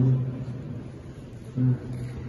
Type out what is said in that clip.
Mm. Mm.